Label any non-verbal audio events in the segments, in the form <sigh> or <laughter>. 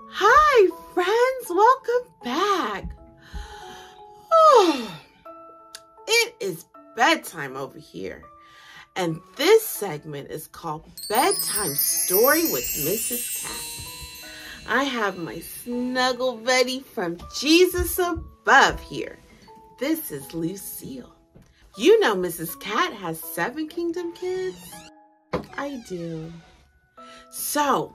Hi, friends. Welcome back. Oh, it is bedtime over here. And this segment is called Bedtime Story with Mrs. Kat. I have my snuggle Betty from Jesus above here. This is Lucille. You know Mrs. Kat has seven kingdom kids? I do. So,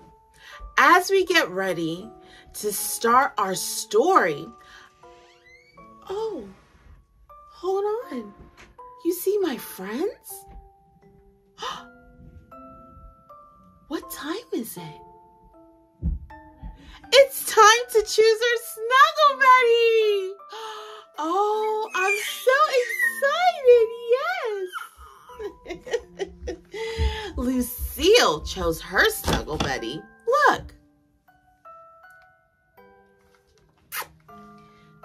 as we get ready to start our story, oh, hold on. You see my friends? <gasps> what time is it? It's time to choose our snuggle buddy. <gasps> Oh, I'm so excited. Yes. <laughs> Lucille chose her snuggle buddy. Look.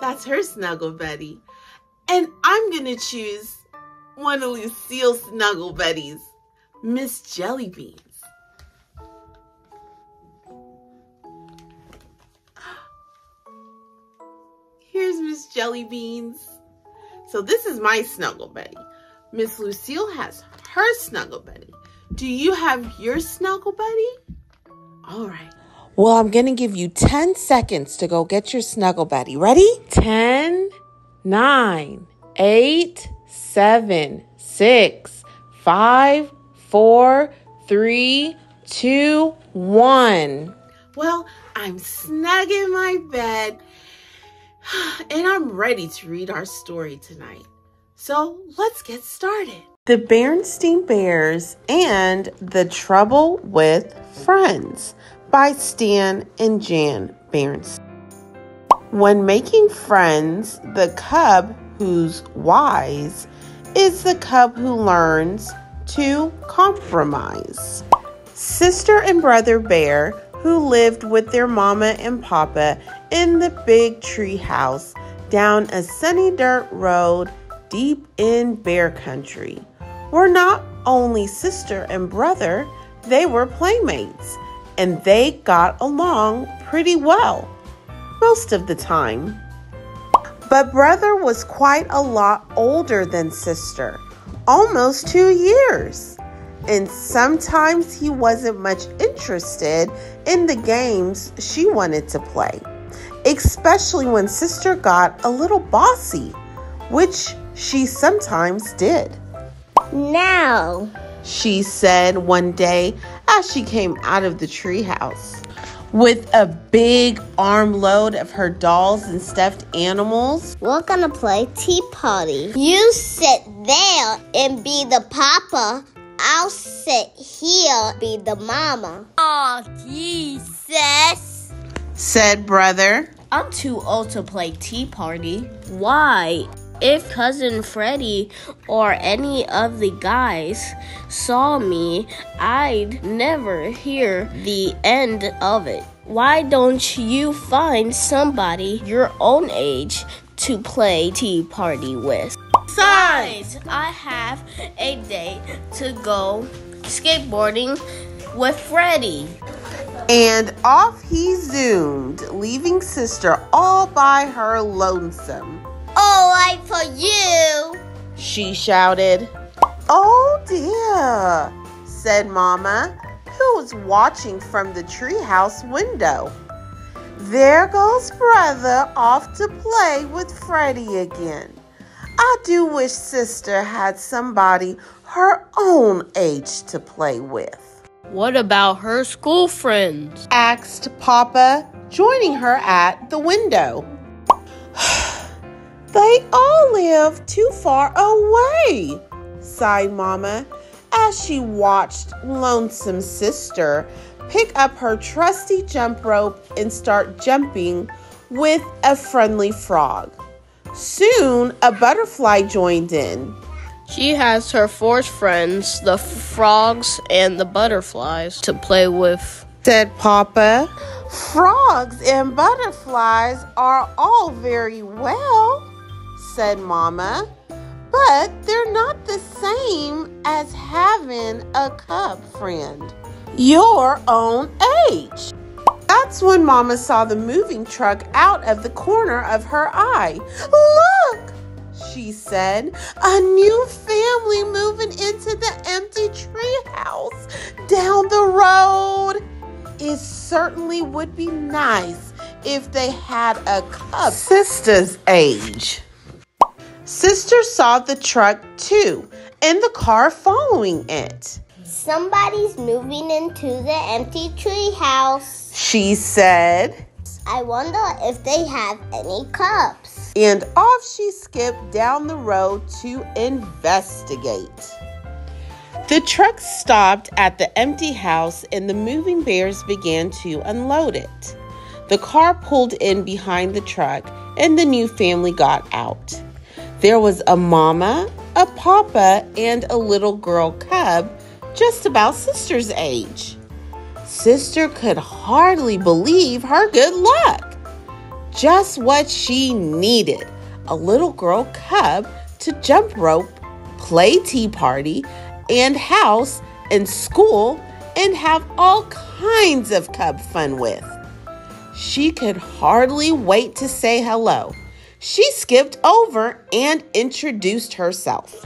That's her snuggle buddy. And I'm going to choose one of Lucille's snuggle buddies, Miss Jellybeans. Here's Miss Jellybeans. So this is my snuggle buddy. Miss Lucille has her snuggle buddy. Do you have your snuggle buddy? All right. Well, I'm going to give you 10 seconds to go get your snuggle buddy. Ready? 10, 9, 8, 7, 6, 5, 4, 3, 2, 1. Well, I'm snug in my bed <sighs> and I'm ready to read our story tonight. So let's get started. The Berenstain Bears and the Trouble with Friends by Stan and Jan Berenstain. When making friends, the cub who's wise is the cub who learns to compromise. Sister and brother bear who lived with their mama and papa in the big tree house down a sunny dirt road deep in bear country were not only sister and brother, they were playmates, and they got along pretty well most of the time. But brother was quite a lot older than sister, almost two years. And sometimes he wasn't much interested in the games she wanted to play, especially when sister got a little bossy, which she sometimes did. Now, She said one day as she came out of the treehouse with a big armload of her dolls and stuffed animals. we're gonna play Tea Party. You sit there and be the papa. I'll sit here, and be the mama. Oh, Jesus. Said brother. I'm too old to play Tea Party. Why? If cousin Freddie or any of the guys saw me, I'd never hear the end of it. Why don't you find somebody your own age to play Tea Party with? Besides, I have a date to go skateboarding with Freddie. And off he zoomed, leaving sister all by her lonesome. All right for you. She shouted. Oh dear, said Mama, who was watching from the treehouse window. There goes brother off to play with Freddie again. I do wish sister had somebody her own age to play with. What about her school friends? asked Papa, joining her at the window. They all live too far away, sighed Mama as she watched lonesome sister pick up her trusty jump rope and start jumping with a friendly frog. Soon a butterfly joined in. She has her four friends, the frogs and the butterflies, to play with. said Papa. Frogs and butterflies are all very well, said Mama, but they're not the same as having a cub friend your own age. That's when Mama saw the moving truck out of the corner of her eye. Look, she said, a new family moving into the empty treehouse down the road. It certainly would be nice if they had a cub sister's age. Sister saw the truck too and the car following it. Somebody's moving into the empty tree house. She said, I wonder if they have any cups. And off she skipped down the road to investigate. The truck stopped at the empty house and the moving bears began to unload it. The car pulled in behind the truck and the new family got out. There was a mama, a papa, and a little girl cub just about sister's age. Sister could hardly believe her good luck. Just what she needed a little girl cub to jump rope, play tea party, and house and school and have all kinds of cub fun with. She could hardly wait to say hello. She skipped over and introduced herself.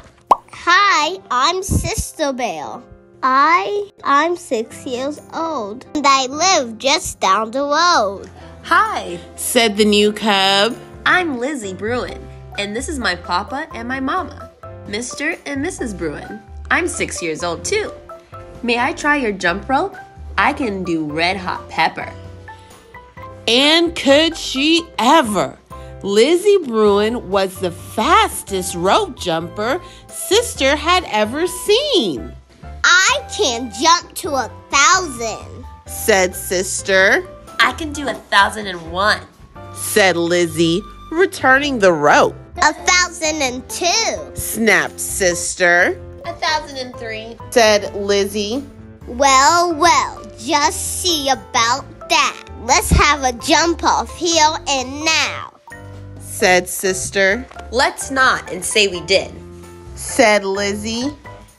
Hi, I'm Sister Bear. I I'm six years old and I live just down the road. Hi, Said the new cub. I'm Lizzie Bruin, and this is my papa and my mama, Mr. and Mrs. Bruin. I'm six years old too. May I try your jump rope? I can do red hot pepper. And could she ever? Lizzie Bruin was the fastest rope jumper Sister had ever seen, I can jump to a thousand. said Sister. I can do a thousand and one. Said Lizzie, returning the rope. A thousand and two. Snapped Sister. A thousand and three. Said Lizzie. Well, well, just see about that. Let's have a jump off here and now. Said Sister. Let's not and say we did. Said Lizzie.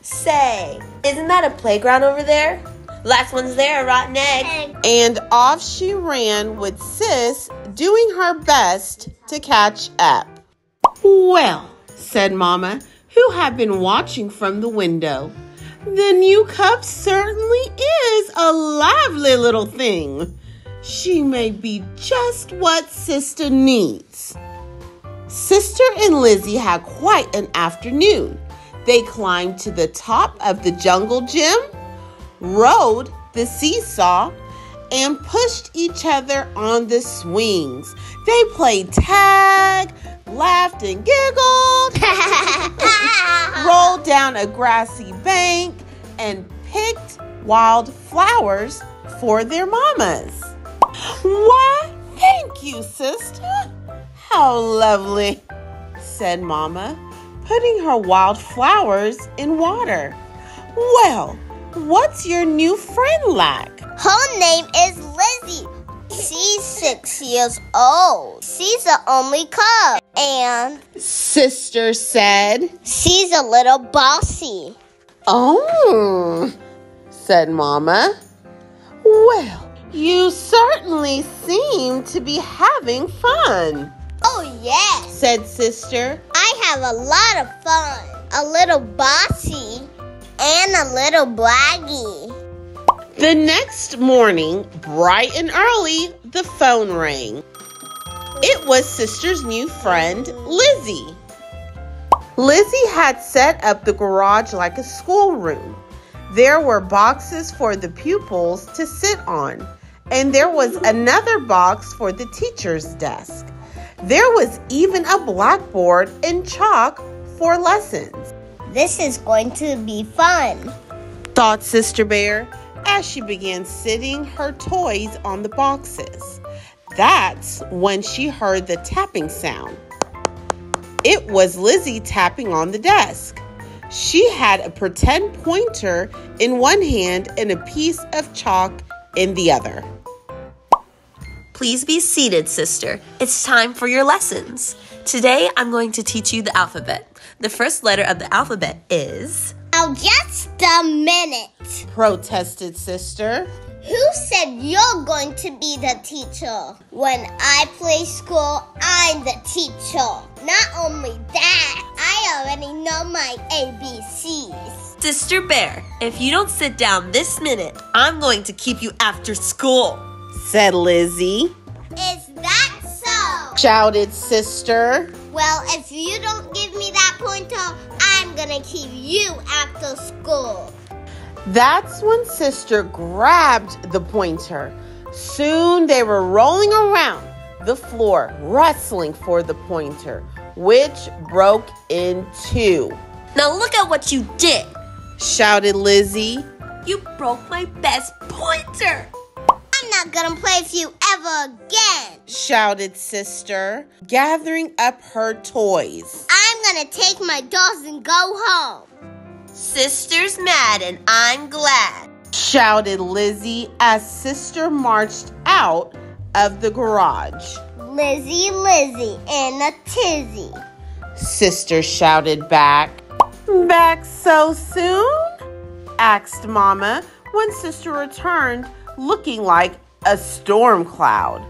Say, isn't that a playground over there? Last one's there, a rotten egg. And off she ran with Sis doing her best to catch up. Well, said Mama, who had been watching from the window, the new cub certainly is a lively little thing. She may be just what Sister needs. Sister and Lizzie had quite an afternoon. They climbed to the top of the jungle gym, rode the seesaw, and pushed each other on the swings. They played tag, laughed and giggled, <laughs> rolled down a grassy bank, and picked wild flowers for their mamas. Why, thank you, sister. How lovely, said Mama, putting her wild flowers in water. Well, what's your new friend like? Her name is Lizzie. She's six years old. She's the only cub. And Sister said. she's a little bossy. Oh, said Mama. Well, you certainly seem to be having fun, Oh, yes. said Sister. I have a lot of fun. A little bossy and a little braggy. The next morning, bright and early, the phone rang. It was Sister's new friend, Lizzie. Lizzie had set up the garage like a schoolroom. There were boxes for the pupils to sit on, and there was another box for the teacher's desk. There was even a blackboard and chalk for lessons, This is going to be fun. thought Sister Bear as she began sitting her toys on the boxes. That's when she heard the tapping sound. It was Lizzie tapping on the desk. She had a pretend pointer in one hand and a piece of chalk in the other. Please be seated, sister. It's time for your lessons. Today I'm going to teach you the alphabet. The first letter of the alphabet is. Now, just a minute. Protested Sister. Who said you're going to be the teacher? When I play school, I'm the teacher. Not only that, I already know my ABCs. Sister Bear, if you don't sit down this minute, I'm going to keep you after school, said Lizzie. Is that so? shouted Sister. Well, if you don't give me that pointer, I'm gonna keep you after school. That's when Sister grabbed the pointer. Soon they were rolling around the floor, wrestling for the pointer, which broke in two. Now look at what you did! shouted Lizzie. You broke my best pointer! I'm not gonna play with you ever again, shouted Sister, gathering up her toys. I'm gonna take my dolls and go home. Sister's mad and I'm glad, shouted Lizzie as Sister marched out of the garage. Lizzie, Lizzie, in a tizzy. Sister shouted back. Back so soon? asked Mama when Sister returned looking like a storm cloud.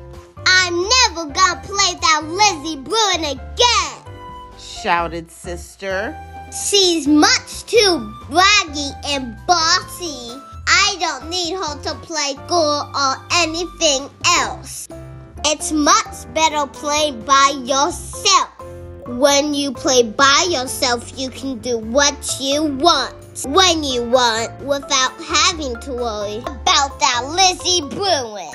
I'm never gonna play that Lizzie Bruin again, shouted Sister. She's much too braggy and bossy. I don't need her to play school or anything else. It's much better playing by yourself. When you play by yourself, you can do what you want when you want without having to worry about that Lizzie Bruin.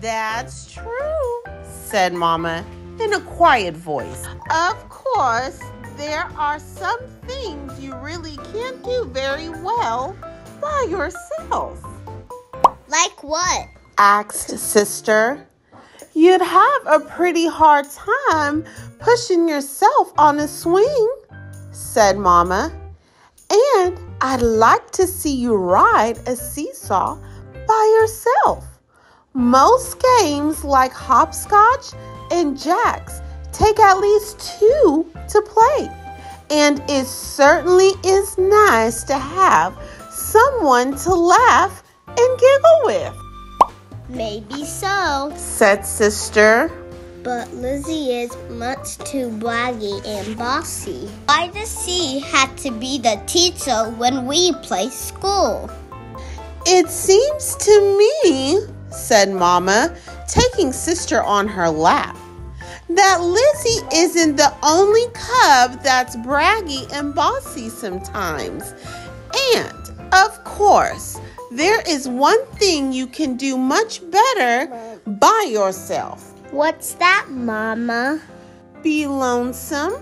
That's true, said Mama in a quiet voice. Of course, there are some things you really can't do very well by yourself. Like what? asked Sister. You'd have a pretty hard time pushing yourself on a swing, said Mama. And I'd like to see you ride a seesaw by yourself. Most games like hopscotch and jacks take at least two to play. And it certainly is nice to have someone to laugh and giggle with. Maybe so, said Sister. But Lizzie is much too braggy and bossy. Why does she have to be the teacher when we play school? It seems to me, said Mama, taking Sister on her lap, that Lizzie isn't the only cub that's braggy and bossy sometimes. And, of course, there is one thing you can do much better by yourself. What's that, Mama? Be lonesome,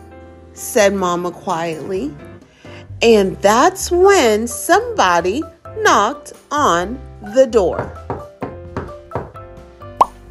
said Mama quietly. And that's when somebody knocked on the door.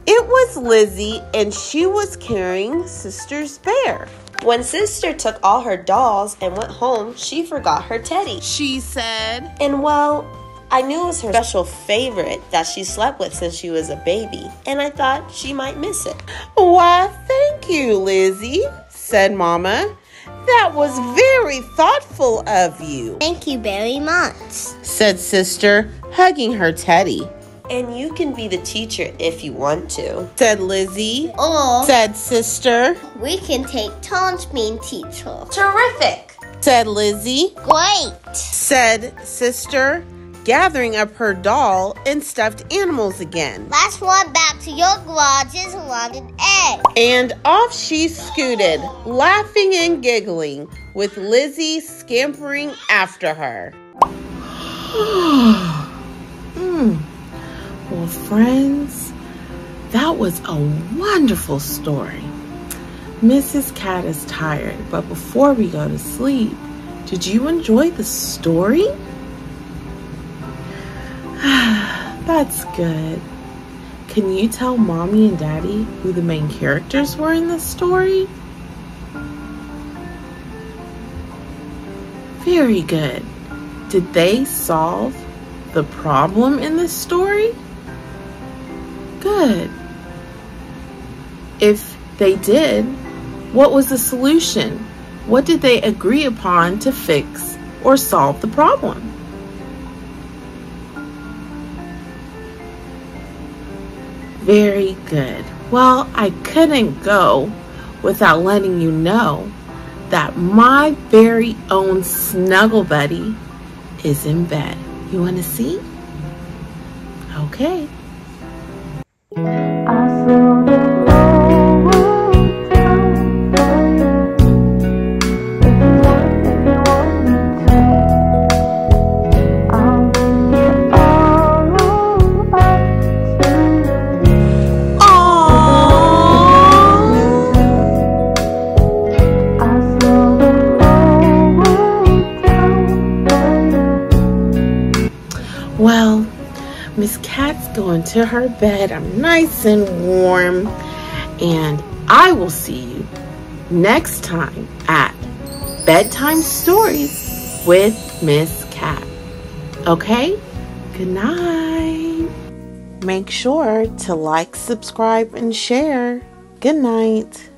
It was Lizzie, and she was carrying Sister's bear. When Sister took all her dolls and went home, she forgot her teddy. She said, And well, I knew it was her special favorite that she slept with since she was a baby, and I thought she might miss it. Why, thank you, Lizzie, said Mama. That was very thoughtful of you. Thank you very much, said Sister, hugging her teddy. And you can be the teacher if you want to, said Lizzie. Or, said Sister, we can take turns being teacher. Terrific, said Lizzie. Great, said Sister gathering up her doll and stuffed animals again. Let's run back to your garages and land an egg. And off she scooted, laughing and giggling, with Lizzie scampering after her. <sighs> mm. Well, friends, that was a wonderful story. Mrs. Kat is tired, but before we go to sleep, did you enjoy the story? <sighs> That's good. Can you tell mommy and daddy who the main characters were in this story? Very good. Did they solve the problem in this story? Good. If they did, what was the solution? What did they agree upon to fix or solve the problem? Very good. Well, I couldn't go without letting you know that my very own snuggle buddy is in bed. You want to see? Okay. Going to her bed. I'm nice and warm. And I will see you next time at Bedtime Stories with Miss Kat. Okay? Good night. Make sure to like, subscribe, and share. Good night.